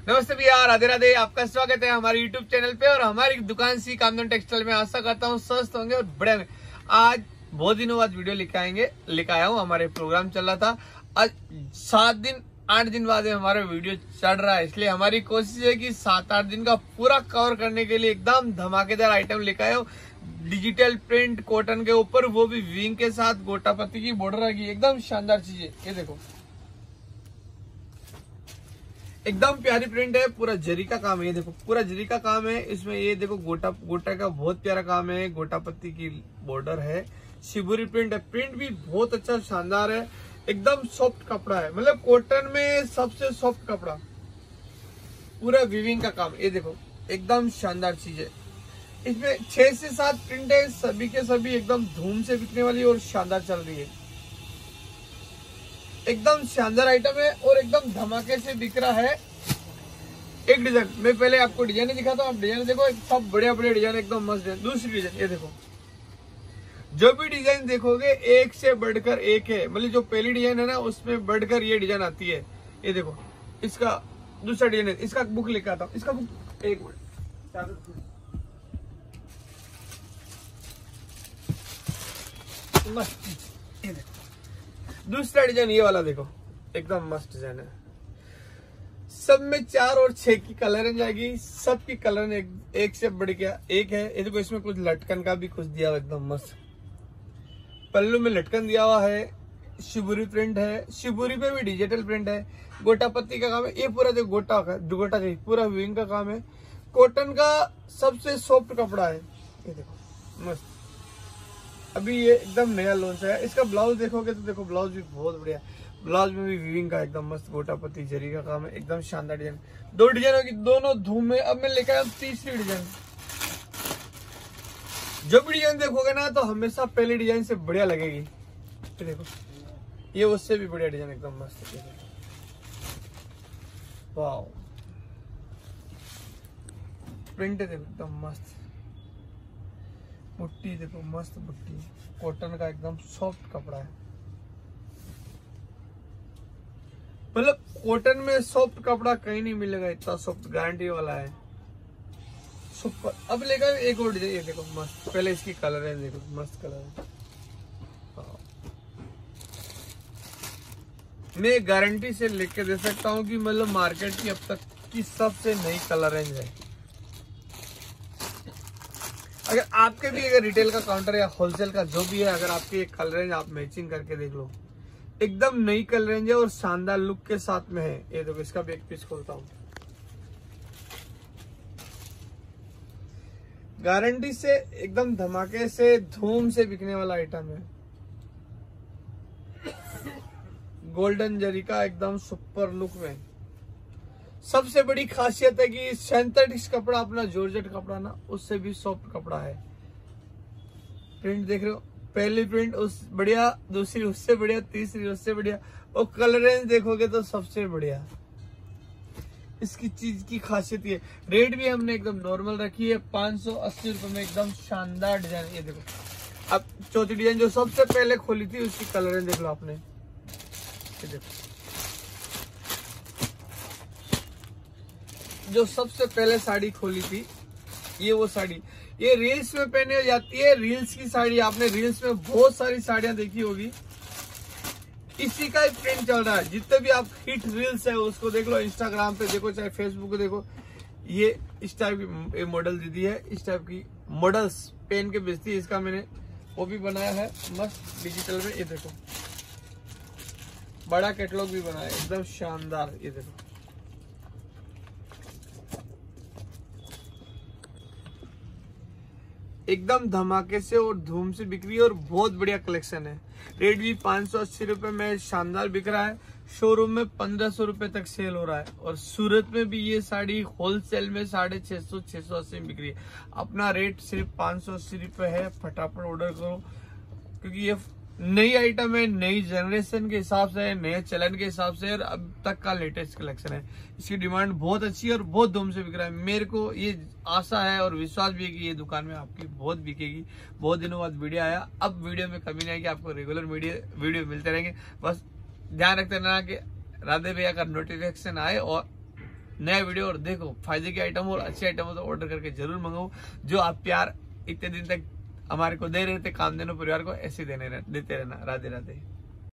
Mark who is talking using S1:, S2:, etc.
S1: नमस्ते भैया राधे राधे, आपका स्वागत है हमारे यूट्यूब चैनल पे और हमारी दुकान सी कामदन टेक्सटाइल में। आशा करता हूँ स्वस्थ होंगे और बड़े होंगे। आज बहुत दिनों बाद वीडियो लेके आएँगे, लेके आया हूँ, हमारे प्रोग्राम चल रहा था। आज सात दिन, आठ दिन बाद हमारा वीडियो चल रहा है, इसलिए हमारी कोशिश है कि सात आठ दिन का पूरा कवर करने के लिए एकदम धमाकेदार आइटम लेकर आया हूँ। डिजिटल प्रिंट कॉटन के ऊपर, वो भी विंग के साथ, गोटापत्ती की बॉर्डर की एकदम शानदार चीज़। है ये देखो। एकदम प्यारी प्रिंट है, पूरा जरी का काम है, ये देखो, पूरा जरी का काम है। इसमें ये देखो, गोटा गोटा का बहुत प्यारा काम है, गोटा पत्ती की बॉर्डर है। शिबुरी प्रिंट है प्रिंट भी बहुत अच्छा शानदार है। एकदम सॉफ्ट कपड़ा है मतलब कॉटन में सबसे सॉफ्ट कपड़ा। पूरा विविंग का काम, ये देखो, एकदम शानदार चीज़ है। इसमें छह से सात प्रिंट है, सभी के सभी एकदम धूम से बिकने वाली और शानदार चल रही है। एकदम शानदार आइटम है और एकदम धमाके से बिक रहा है। एक डिज़ाइन मैं पहले आपको डिज़ाइन दिखाता हूँ। आप डिज़ाइन देखो सब बढ़िया बढ़िया डिज़ाइन एकदम मस्त है दूसरी डिज़ाइन ये देखो। जो भी डिज़ाइन देखोगे, एक से बढ़कर एक है। मतलब जो पहली डिज़ाइन है ना, उसमें बढ़कर ये डिज़ाइन आती है। ये देखो, इसका दूसरा डिज़ाइन है। इसका बुक लेकर आता हूँ। इसका बुक एक मिनट मस्त। दूसरा डिज़ाइन ये वाला देखो। एकदम मस्त डिज़ाइन है। सब में चार और छह की कलर रेंज आएगी सब की कलर एक, एक से बढ़ गया। एक है ये देखो इसमें कुछ लटकन का भी कुछ दिया हुआ एकदम मस्त। पल्लू में लटकन दिया हुआ है। शिबुरी प्रिंट है। शिबुरी पे भी डिजिटल प्रिंट है। गोटा पत्ती का काम है। ये पूरा देखो गोटा का गोटा चाहिए पूरा विंग का काम है। कॉटन का सबसे सॉफ्ट कपड़ा है। ये देखो मस्त। अभी ये एकदम नया लॉन्च है इसका ब्लाउज देखोगे तो देखो ब्लाउज भी बहुत बढ़िया ब्लाउज में भी वीविंग का एकदम मस्त गोटा पत्ती जरी का काम है, एकदम शानदार डिज़ाइन दो डिज़ाइन होगी, दोनों धूम में। अब मैं लेकर आया तीसरी डिज़ाइन जो भी डिज़ाइन देखोगे ना तो हमेशा पहले डिज़ाइन से बढ़िया लगेगी। देखो। ये उससे भी बढ़िया डिज़ाइन एकदम मस्त वाह प्रिंट है एकदम मस्त। बुट्टी, देखो मस्त बुट्टी। कॉटन का एकदम सॉफ्ट कपड़ा है। मतलब कॉटन में सॉफ्ट कपड़ा कहीं नहीं मिलेगा, इतना सॉफ्ट गारंटी वाला है। सुपर अब लेगा एक और डिज़ाइन ये देखो मस्त। पहले इसकी कलर है, देखो मस्त कलर है। हाँ। मैं गारंटी से लेके दे सकता हूँ कि मतलब मार्केट की अब तक की सबसे नई कलर रेंज है। अगर आपके भी अगर रिटेल का काउंटर या होलसेल का जो भी है, अगर आपकी एक कलर रेंज आप मैचिंग करके देख लो, एकदम नई कलर रेंज है और शानदार लुक के साथ में है। ये देखो, इसका भी एक पीस खोलता हूँ। गारंटी से, एकदम धमाके से, धूम से बिकने वाला आइटम है। गोल्डन जरी का एकदम सुपर लुक में। सबसे बड़ी खासियत है कि सेंथेटिक्स कपड़ा अपना जॉर्जेट कपड़ा ना, उससे भी सॉफ्ट कपड़ा है। प्रिंट देख रहे हो? पहली प्रिंट उस बढ़िया, दूसरी, उससे बढ़िया, तीसरी, उससे बढ़िया। और कलर रेंज देखोगे तो सबसे बढ़िया। इसकी चीज़ की खासियत ये रेट भी हमने एकदम नॉर्मल रखी है। पाँच सौ अस्सी रुपए में एकदम शानदार डिज़ाइन ये देखो। अब चौथी डिज़ाइन जो सबसे पहले खोली थी, उसकी कलर रेंज देख लो आपने। ये देखो। जो सबसे पहले साड़ी खोली थी, ये वो साड़ी। ये रील्स में पहने जाती है रील्स की साड़ी, आपने रील्स में बहुत सारी साड़ियाँ देखी होगी। इसी का ही प्रिंट चल रहा है। जितने भी आप हिट रील्स है, उसको देख लो इंस्टाग्राम पे देखो, चाहे फेसबुक पे देखो। ये इस टाइप की मॉडल दीदी है, इस टाइप की मॉडल्स पेन के बेचती है। इसका मैंने वो भी बनाया है, मस्त डिजिटल में। ये देखो, बड़ा कैटलॉग भी बनाया एकदम शानदार। ये देखो। एकदम धमाके से और धूम से बिक्री और बहुत बढ़िया कलेक्शन है। रेट भी पाँच सौ अस्सी में शानदार बिक रहा है। शोरूम में पंद्रह सौ रुपये तक सेल हो रहा है और सूरत में भी ये साड़ी होलसेल में साढ़े छह सौ छह सौ अस्सी में बिक रही है। अपना रेट सिर्फ़ पाँच सौ अस्सी रुपये है। फटाफट ऑर्डर करो, क्योंकि ये नई आइटम है, नई जनरेशन के हिसाब से, नए चलन के हिसाब से, और अब तक का लेटेस्ट कलेक्शन है। इसकी डिमांड बहुत अच्छी है और बहुत धूम से बिक रहा है। मेरे को ये आशा है और विश्वास भी है कि ये दुकान में आपकी बहुत बिकेगी। बहुत दिनों बाद वीडियो आया। अब वीडियो में कमी नहीं आएगी, आपको रेगुलर वीडियो वीडियो मिलते रहेंगे। बस ध्यान रखते रहना कि राधे भैया का नोटिफिकेशन आए और नया वीडियो और देखो फ़ायदे के आइटम और अच्छे आइटम हो तो ऑर्डर करके ज़रूर मंगाओ। जो आप प्यार इतने दिन तक हमारे को दे रहे थे काम देने परिवार को ऐसे देने रह, देते रहना राधे राधे